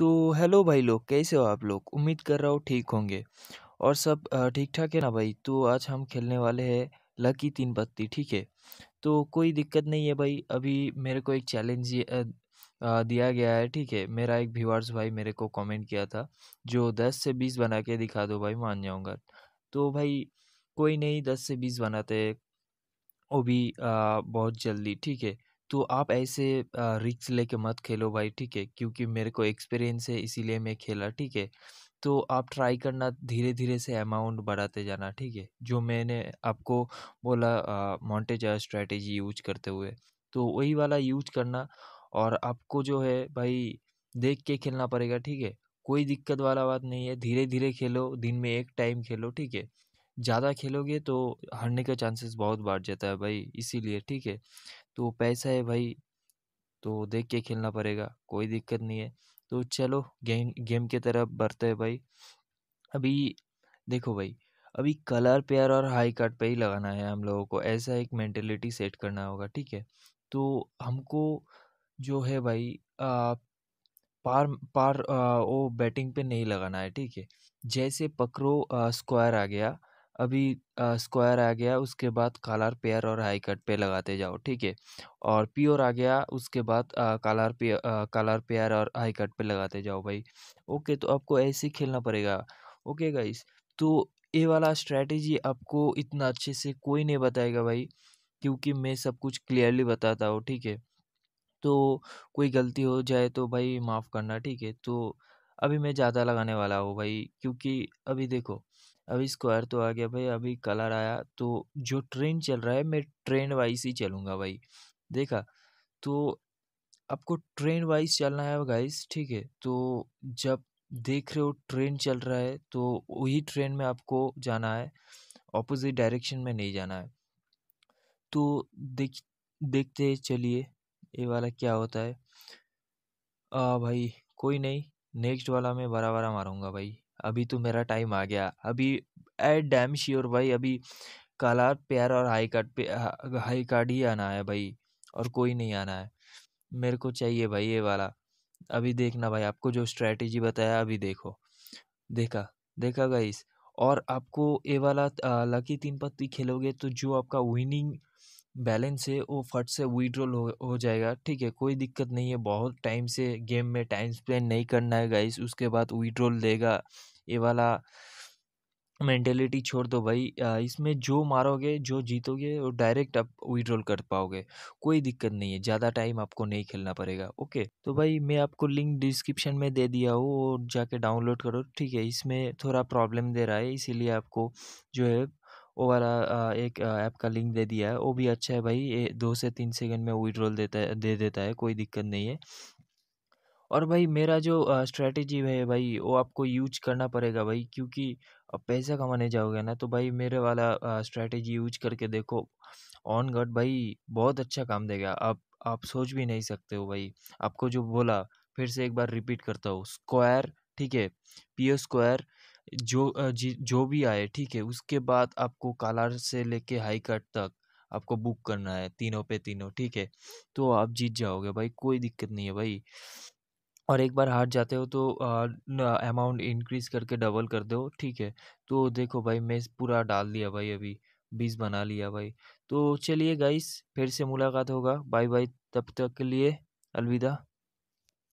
तो हेलो भाई लोग, कैसे हो आप लोग? उम्मीद कर रहा हूँ ठीक होंगे। और सब ठीक ठाक है ना भाई? तो आज हम खेलने वाले हैं लकी तीन पत्ती ठीक है? तो कोई दिक्कत नहीं है भाई, अभी मेरे को एक चैलेंज दिया गया है, ठीक है? मेरा एक व्यूअर्स भाई मेरे को कमेंट किया था, जो दस से बीस बना के दिखा दो भाई, मान जाऊँगा। तो भाई कोई नहीं, दस से बीस बनाते वो भी बहुत जल्दी, ठीक है? तो आप ऐसे रिक्स लेके मत खेलो भाई, ठीक है? क्योंकि मेरे को एक्सपीरियंस है, इसीलिए मैं खेला, ठीक है? तो आप ट्राई करना धीरे धीरे से अमाउंट बढ़ाते जाना, ठीक है? जो मैंने आपको बोला मॉन्टेज स्ट्रेटेजी यूज़ करते हुए। तो वही वाला यूज़ करना और आपको जो है भाई, देख के खेलना पड़ेगा, ठीक है? कोई दिक्कत वाला बात नहीं है धीरे धीरे खेलो, दिन में एक टाइम खेलो, ठीक है? ज़्यादा खेलोगे तो हारने का चांसेस बहुत बढ़ जाता है भाई इसीलिए ठीक है। तो पैसा है भाई तो देख के खेलना पड़ेगा कोई दिक्कत नहीं है। तो चलो गेम गेम की तरफ़ बढ़ते हैं भाई। अभी देखो भाई अभी कलर पेयर और हाई कार्ड पे ही लगाना है हम लोगों को ऐसा एक मेंटेलिटी सेट करना होगा ठीक है। तो हमको जो है भाई आ, पार पार आ, वो बैटिंग पे नहीं लगाना है ठीक है। जैसे पकड़ो स्क्वायर आ गया अभी स्क्वायर आ गया, उसके बाद कलर पेयर और हाई कट पे लगाते जाओ, ठीक है? और प्योर आ गया, उसके बाद कलर पे कलर पेयर और हाई कट पे लगाते जाओ भाई। ओके तो आपको ऐसे ही खेलना पड़ेगा। ओके गाइस तो ये वाला स्ट्रैटेजी आपको इतना अच्छे से कोई नहीं बताएगा भाई, क्योंकि मैं सब कुछ क्लियरली बताता हूँ, ठीक है? तो कोई गलती हो जाए तो भाई माफ़ करना, ठीक है? तो अभी मैं ज़्यादा लगाने वाला हूँ भाई, क्योंकि अभी देखो अभी स्क्वायर तो आ गया भाई, अभी कलर आया तो जो ट्रेंड चल रहा है, मैं ट्रेंड वाइज ही चलूँगा भाई। देखा तो आपको ट्रेंड वाइज चलना है गाइस, ठीक है तो जब देख रहे हो ट्रेन चल रहा है तो वही ट्रेन में आपको जाना है, ऑपोजिट डायरेक्शन में नहीं जाना है। तो देख, देखते चलिए, ये वाला क्या होता है। आ भाई, कोई नहीं, नेक्स्ट वाला मैं बड़ा बड़ा मारूँगा भाई। अभी तो मेरा टाइम आ गया। अभी ए डैम श्योर भाई, अभी कलर प्यार और हाई कार्ड पे हाई कार्ड ही आना है भाई और कोई नहीं आना है। मेरे को चाहिए भाई ये वाला। अभी देखना भाई, आपको जो स्ट्रैटेजी बताया अभी देखो। देखा देखा गाइस और आपको ये वाला लकी तीन पत्ती खेलोगे तो जो आपका विनिंग बैलेंस है, वो फट से विड्रॉल हो हो जाएगा। ठीक है, कोई दिक्कत नहीं है, बहुत टाइम से गेम में टाइम स्पेंड नहीं करना है गाइस, उसके बाद विड्रॉल देगा। ये वाला मेंटेलिटी छोड़ दो भाई। इसमें जो मारोगे, जो जीतोगे, वो डायरेक्ट आप विड्रॉल कर पाओगे। कोई दिक्कत नहीं है, ज़्यादा टाइम आपको नहीं खेलना पड़ेगा। ओके तो भाई मैं आपको लिंक डिस्क्रिप्शन में दे दिया हूँ और जाके डाउनलोड करो। ठीक है, इसमें थोड़ा प्रॉब्लम दे रहा है, इसीलिए आपको जो है वो वाला एक ऐप का लिंक दे दिया है। वो भी अच्छा है भाई, ये दो से तीन सेकंड में विड्रॉल देता है, दे देता है, कोई दिक्कत नहीं है। और भाई मेरा जो स्ट्रैटेजी है भाई, वो आपको यूज़ करना पड़ेगा भाई, क्योंकि पैसा कमाने जाओगे ना तो भाई मेरे वाला स्ट्रैटेजी यूज़ करके देखो, ऑन गॉड भाई बहुत अच्छा काम देगा। आप आप सोच भी नहीं सकते हो भाई। आपको जो बोला, फिर से एक बार रिपीट करता हूँ, स्क्वायर, ठीक है, पी स्क्वायर जो जी, जो भी आए, ठीक है, उसके बाद आपको कलर से लेके हाई कट तक आपको बुक करना है, तीनों पे तीनों, ठीक है। तो आप जीत जाओगे भाई, कोई दिक्कत नहीं है भाई। और एक बार हार जाते हो तो अमाउंट इंक्रीज करके डबल कर दो, ठीक है। तो देखो भाई, मैं पूरा डाल दिया भाई अभी, बीस बना लिया भाई। तो चलिए गाइस, फिर से मुलाकात होगा। बाय बाय तब तक के लिए अलविदा।